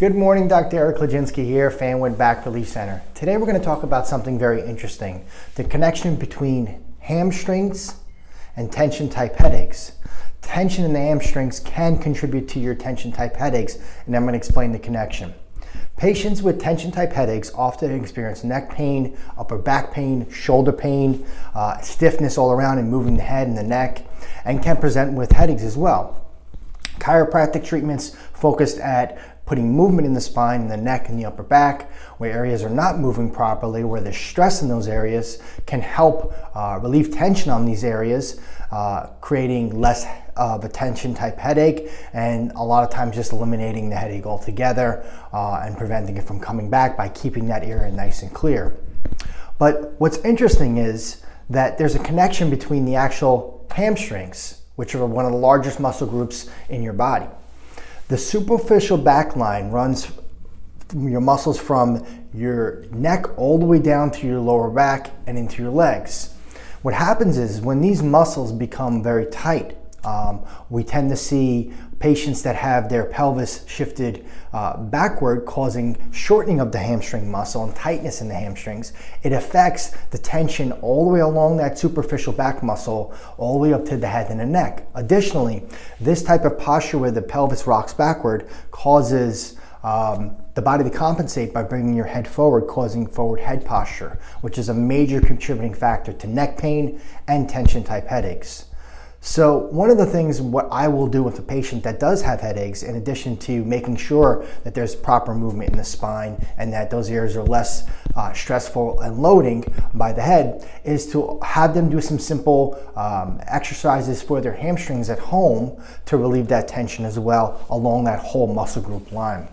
Good morning, Dr. Eric Chludzinski here, Fanwood Back Relief Center. Today we're going to talk about something very interesting, the connection between hamstrings and tension type headaches. Tension in the hamstrings can contribute to your tension type headaches, and I'm going to explain the connection. Patients with tension type headaches often experience neck pain, upper back pain, shoulder pain, uh, stiffness all around and moving the head and the neck, and can present with headaches as well. Chiropractic treatments focused at putting movement in the spine, in the neck, and the upper back, where areas are not moving properly, where there's stress in those areas, can help uh, relieve tension on these areas, uh, creating less of a tension type headache and a lot of times just eliminating the headache altogether uh, and preventing it from coming back by keeping that area nice and clear. But what's interesting is that there's a connection between the actual hamstrings, which are one of the largest muscle groups in your body. The superficial back line runs your muscles from your neck all the way down to your lower back and into your legs. What happens is when these muscles become very tight, um, we tend to see patients that have their pelvis shifted uh, backward, causing shortening of the hamstring muscle and tightness in the hamstrings. It affects the tension all the way along that superficial back muscle, all the way up to the head and the neck. Additionally, this type of posture where the pelvis rocks backward causes um, the body to compensate by bringing your head forward, causing forward head posture, which is a major contributing factor to neck pain and tension type headaches. So one of the things what I will do with a patient that does have headaches, in addition to making sure that there's proper movement in the spine and that those areas are less uh, stressful and loading by the head, is to have them do some simple um, exercises for their hamstrings at home to relieve that tension as well along that whole muscle group line.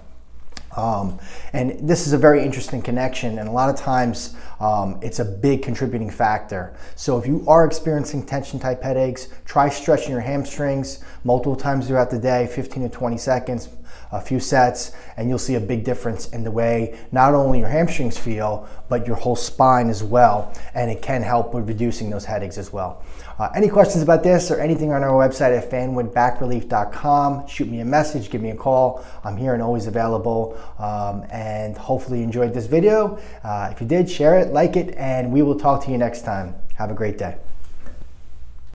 Um, and this is a very interesting connection, and a lot of times um, it's a big contributing factor. So if you are experiencing tension type headaches, try stretching your hamstrings multiple times throughout the day, 15 to 20 seconds, a few sets, and you'll see a big difference in the way not only your hamstrings feel, but your whole spine as well. And it can help with reducing those headaches as well. Uh, any questions about this or anything on our website at fanwoodbackrelief.com, shoot me a message, give me a call. I'm here and always available. Um, and hopefully you enjoyed this video. Uh, if you did, share it, like it, and we will talk to you next time. Have a great day.